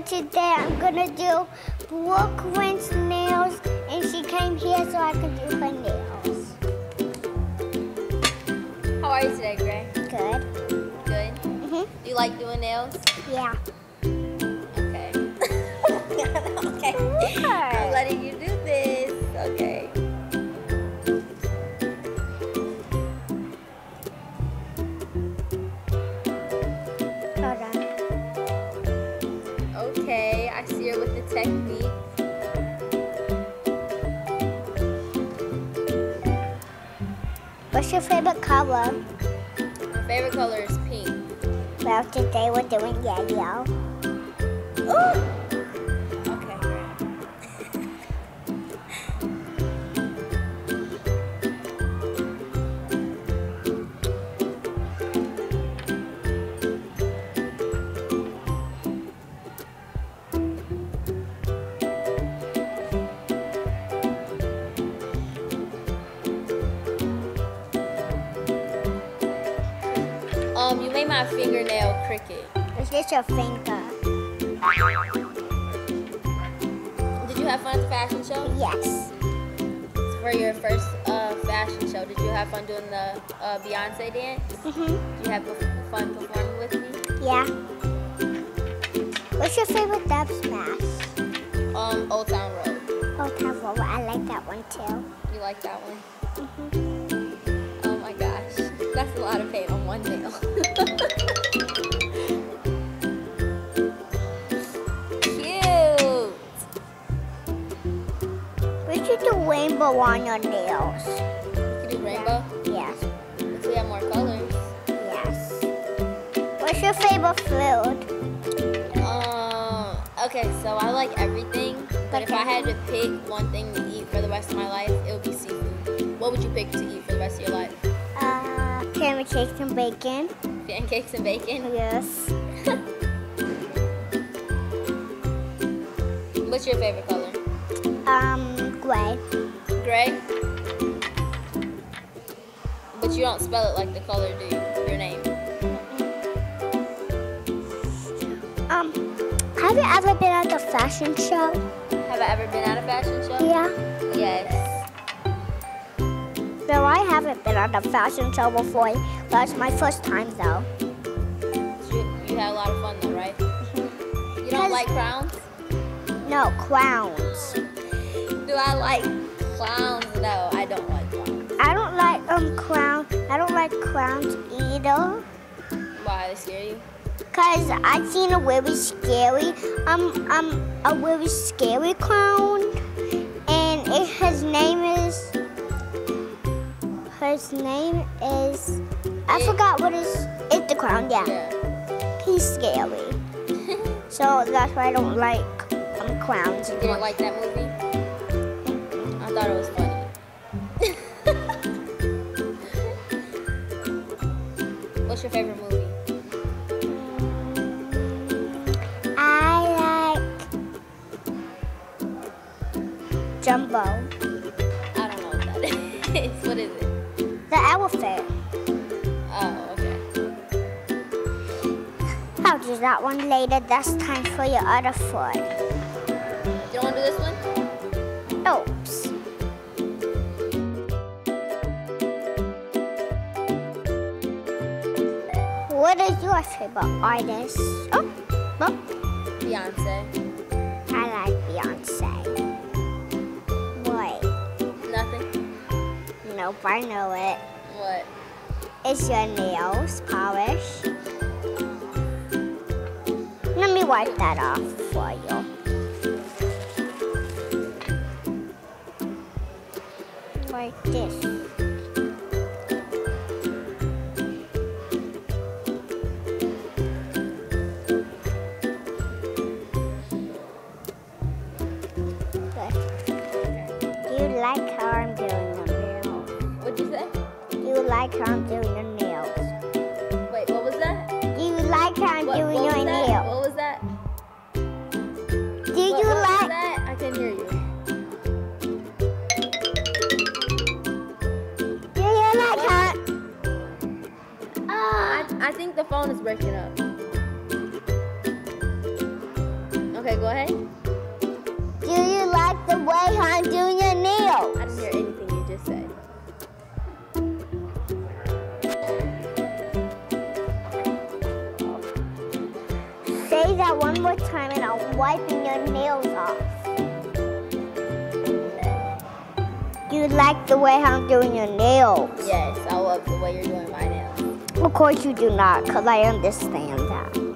but today I'm gonna do Brooklyn's nails, and she came here so I could do her nails. How are you today, Grey? Good. Good. Mhm. Do you like doing nails? Yeah. The technique. What's your favorite color? My favorite color is pink. Well, today we're doing yellow. My fingernail cricket. It's just your finger. Did you have fun at the fashion show? Yes. For your first uh, fashion show, did you have fun doing the uh, Beyonce dance? Mhm. Did you have fun performing with me? Yeah. What's your favorite Dubsmash? Um, Old Town Road. Oh, Tavo, I like that one too. You like that one? Mhm. Oh my gosh, that's a lot of paint on one nail. on your nails. You do rainbow. Yes. If we have more colors. Yes. What's your favorite food? Um. Okay, so I like everything, but if I had to pick one thing to eat for the rest of my life, it would be seafood. What would you pick to eat for the rest of your life? Uh, pancakes and bacon. Pancakes and bacon. Yes. What's your favorite color? Um, gray. Gray. But you don't spell it like the color, do you? Your name. Um, have you ever been at a fashion show? Have I ever been at a fashion show? Yeah. Yes. No, I haven't been at a fashion show before. That's my first time though. You, you had a lot of fun though, right? You don't like crowns? No, clowns. Do I like clowns? No, I don't like clowns. I don't like um clown. I don't like clowns either. Why? They scare you? Cause I seen a really scary um um a really scary clown, and it, his name is his name is I It- forgot what his it's the clown. Yeah, Yeah. he's scary. So that's why I don't like um clowns. You didn't like that movie? I thought it was funny. What's your favorite movie? I like Jumbo, I don't know what that is. What is it? the elephant. Oh, okay. I'll do that one later. That's time for your other foot. You don't want to do this one? What is your favorite artist? Oh, oh, Beyonce. I like Beyonce. Wait, Nothing. nope, I know it. What? Is your nails polished? Let me wipe that off for you. Like this. Like how I'm What, doing what was that? nails? What was that? Do What, you like? that? I couldn't hear you. Do you like how? I, I think the phone is breaking up. Okay, go ahead. Do you like the way I'm wiping your nails off. You like the way I'm doing your nails? Yes, I love the way you're doing my nails. Of course you do not, because I understand that.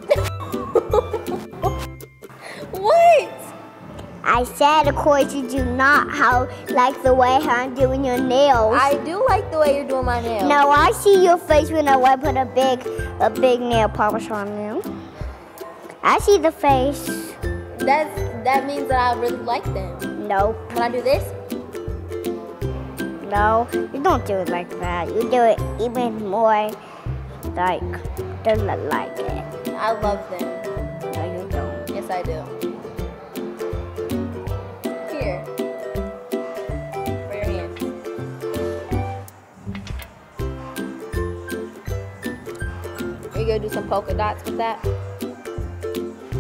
What? I said, of course you do not how like the way I'm doing your nails. I do like the way you're doing my nails. Now I see your face when I wipe put a big, a big nail polish on you. I see the face. That's that means that I really like them. No. When I do this, No, you don't do it like that. You do it even more like doesn't like it. I love them. No, you don't. Yes, I do. Here. For your hands. Are you gonna do some polka dots with that?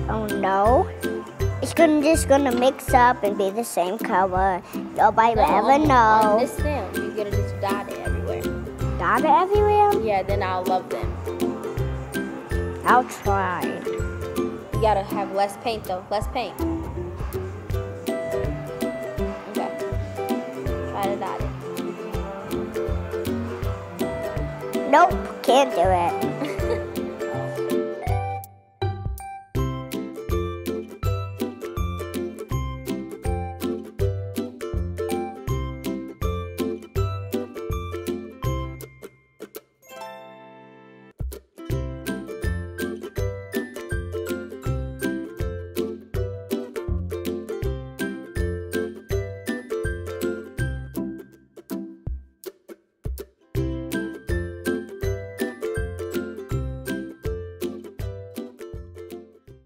Oh no. It's gonna just gonna mix up and be the same color. Nobody will No, ever on- On know. this nail, you gotta just dot it everywhere. Dot it everywhere. Yeah, then I'll love them. I'll try. You gotta have less paint though. Less paint. Okay. Try to dot it. Nope, can't do it.